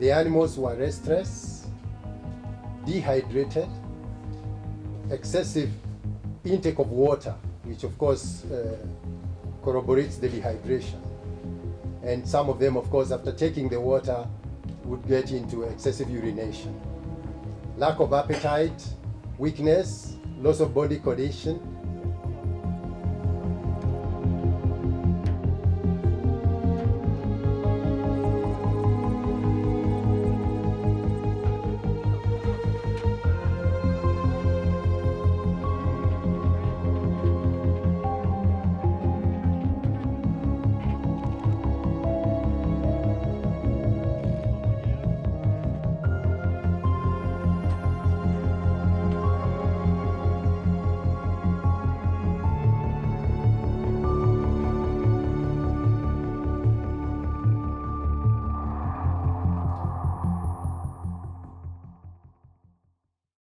The animals were restless, dehydrated, excessive intake of water, which of course uh, corroborates the dehydration. And some of them, of course, after taking the water, would get into excessive urination. Lack of appetite, weakness, loss of body condition,